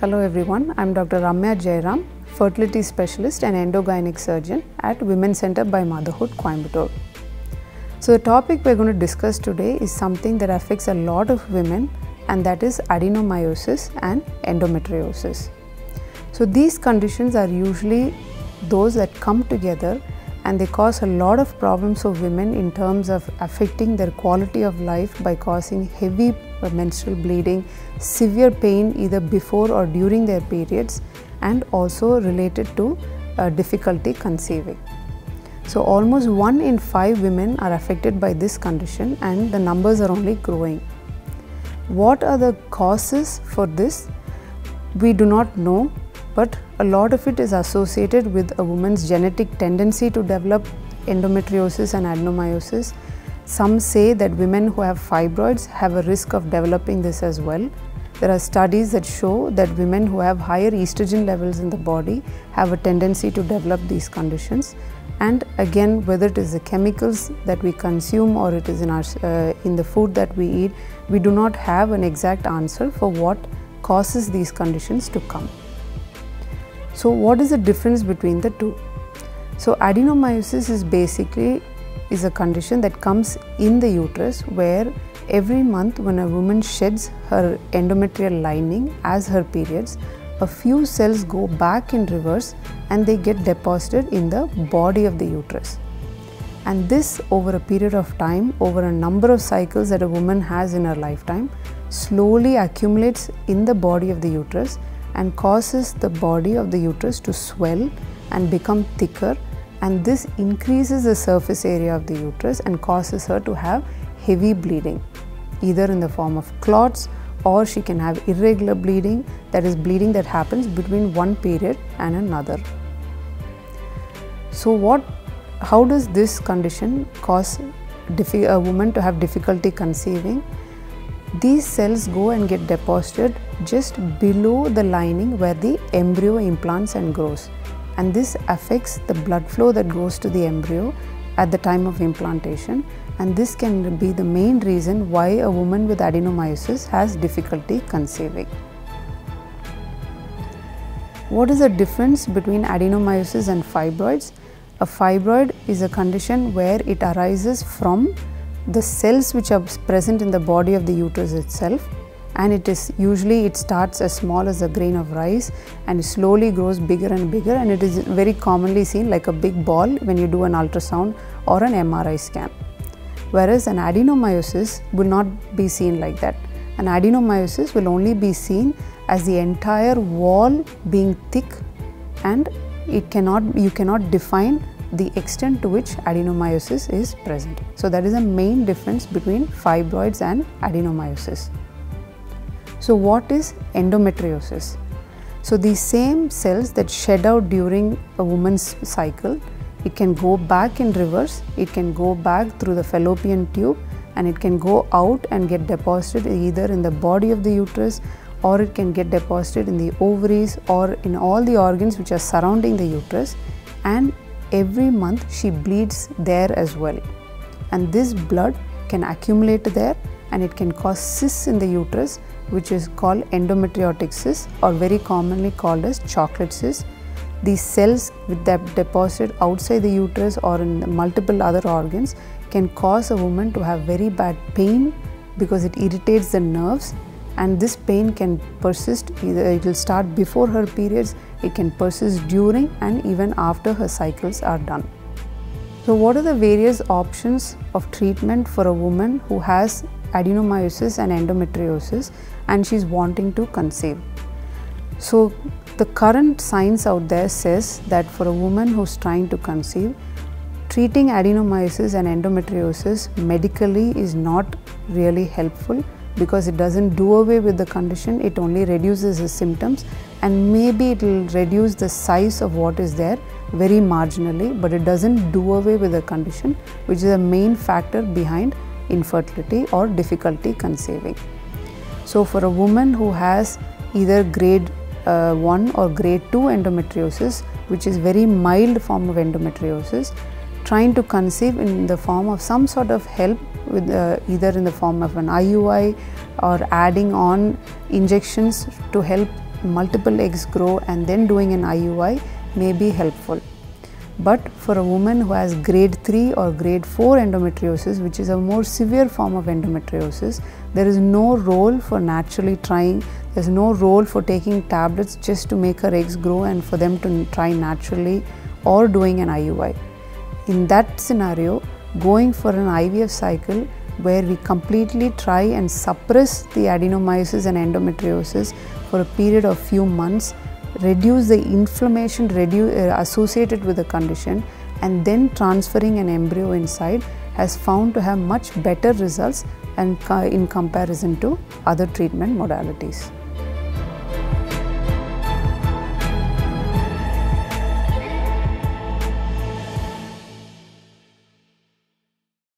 Hello everyone, I'm Dr. Ramya Jayaram, fertility specialist and endogynic surgeon at Women's Center by Motherhood, Coimbatore. So, the topic we're going to discuss today is something that affects a lot of women, and that is adenomyosis and endometriosis. So, these conditions are usually those that come together and they cause a lot of problems for women in terms of affecting their quality of life by causing heavy menstrual bleeding, severe pain either before or during their periods, and also related to uh, difficulty conceiving. So, almost 1 in 5 women are affected by this condition, and the numbers are only growing. What are the causes for this? We do not know, but a lot of it is associated with a woman's genetic tendency to develop endometriosis and adenomyosis. Some say that women who have fibroids have a risk of developing this as well. There are studies that show that women who have higher estrogen levels in the body have a tendency to develop these conditions. And again, whether it is the chemicals that we consume or it is in, our, uh, in the food that we eat, we do not have an exact answer for what causes these conditions to come. So, what is the difference between the two? So, adenomyosis is basically is a condition that comes in the uterus where every month when a woman sheds her endometrial lining as her periods, a few cells go back in reverse and they get deposited in the body of the uterus. And this over a period of time, over a number of cycles that a woman has in her lifetime, slowly accumulates in the body of the uterus and causes the body of the uterus to swell and become thicker. And this increases the surface area of the uterus and causes her to have heavy bleeding either in the form of clots or she can have irregular bleeding that is bleeding that happens between one period and another. So what how does this condition cause a woman to have difficulty conceiving these cells go and get deposited just below the lining where the embryo implants and grows and this affects the blood flow that goes to the embryo at the time of implantation and this can be the main reason why a woman with adenomyosis has difficulty conceiving. What is the difference between adenomyosis and fibroids? A fibroid is a condition where it arises from the cells which are present in the body of the uterus itself and it is usually it starts as small as a grain of rice and slowly grows bigger and bigger and it is very commonly seen like a big ball when you do an ultrasound or an MRI scan. Whereas an adenomyosis will not be seen like that. An adenomyosis will only be seen as the entire wall being thick and it cannot you cannot define the extent to which adenomyosis is present. So that is the main difference between fibroids and adenomyosis. So what is endometriosis? So these same cells that shed out during a woman's cycle, it can go back in reverse, it can go back through the fallopian tube and it can go out and get deposited either in the body of the uterus or it can get deposited in the ovaries or in all the organs which are surrounding the uterus and every month she bleeds there as well and this blood can accumulate there and it can cause cysts in the uterus which is called endometriotic cysts or very commonly called as chocolate cysts. These cells with that deposited outside the uterus or in multiple other organs can cause a woman to have very bad pain because it irritates the nerves and this pain can persist either it will start before her periods it can persist during and even after her cycles are done. So what are the various options of treatment for a woman who has adenomyosis and endometriosis and she's wanting to conceive? So the current science out there says that for a woman who's trying to conceive treating adenomyosis and endometriosis medically is not really helpful because it doesn't do away with the condition, it only reduces the symptoms and maybe it will reduce the size of what is there very marginally, but it doesn't do away with the condition, which is a main factor behind infertility or difficulty conceiving. So, for a woman who has either grade uh, 1 or grade 2 endometriosis, which is very mild form of endometriosis, trying to conceive in the form of some sort of help with uh, either in the form of an IUI or adding on injections to help multiple eggs grow and then doing an IUI may be helpful. But for a woman who has grade 3 or grade 4 endometriosis, which is a more severe form of endometriosis, there is no role for naturally trying, there's no role for taking tablets just to make her eggs grow and for them to try naturally or doing an IUI. In that scenario, going for an IVF cycle where we completely try and suppress the adenomyosis and endometriosis for a period of few months reduce the inflammation uh, associated with the condition and then transferring an embryo inside has found to have much better results and in comparison to other treatment modalities.